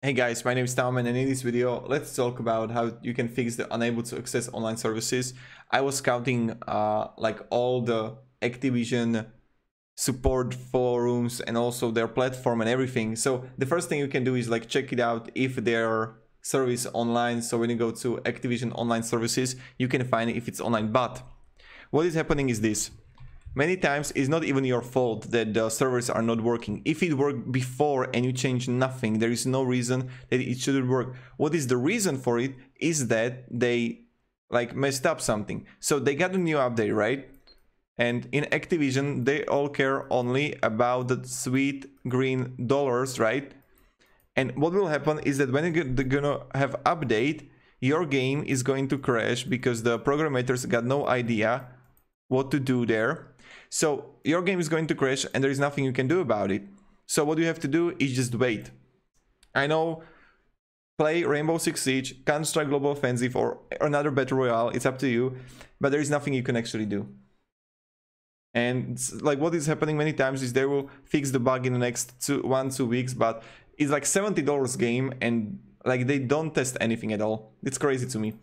Hey guys, my name is Tom and in this video let's talk about how you can fix the unable to access online services. I was scouting uh, like all the Activision support forums and also their platform and everything. So the first thing you can do is like check it out if their service online. So when you go to Activision online services, you can find if it's online. But what is happening is this many times it's not even your fault that the servers are not working. If it worked before and you change nothing, there is no reason that it shouldn't work. What is the reason for it is that they like messed up something. So they got a new update, right? And in Activision, they all care only about the sweet green dollars, right? And what will happen is that when they're gonna have update, your game is going to crash because the programmers got no idea what to do there so your game is going to crash and there is nothing you can do about it. So what you have to do is just wait. I know play Rainbow Six Siege, Counter-Strike Global Offensive or another Battle Royale, it's up to you, but there is nothing you can actually do. And like what is happening many times is they will fix the bug in the next two, one, two weeks, but it's like $70 game and like they don't test anything at all. It's crazy to me.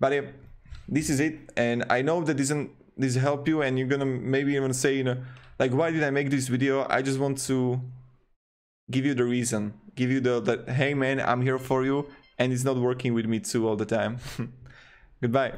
But yeah, this is it. And I know that isn't this help you and you're gonna maybe even say you know like why did i make this video? I just want to give you the reason give you the that hey man i'm here for you and it's not working with me too all the time. Goodbye